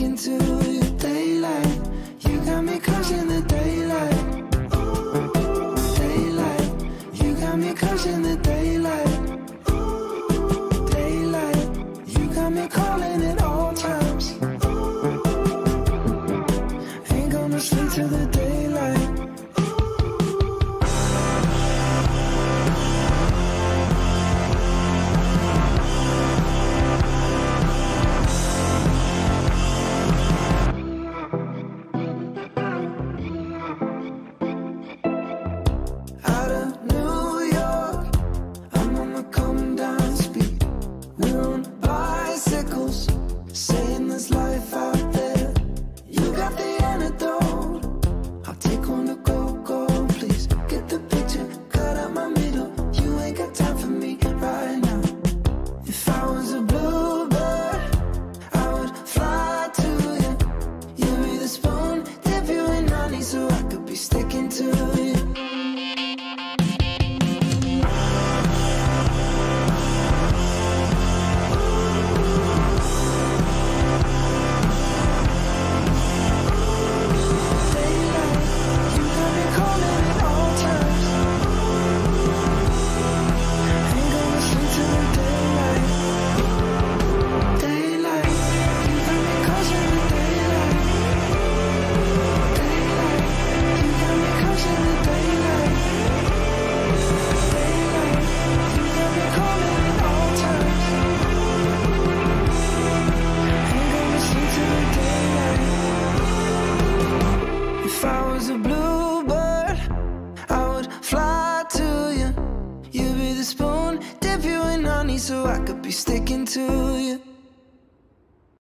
into the daylight. You got me caught the daylight. Daylight. You got me caught the daylight. Daylight. You got me calling at all times. Ain't gonna sleep till the day. chemicals saying there's life out there. You got the antidote. I'll take one to go, go, please. Get the picture, cut out my middle. You ain't got time for me right now. If I was a bluebird, I would fly to you. Give me the spoon, dip you in honey so I could be sticking to you. So I could be sticking to you.